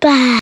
Bye.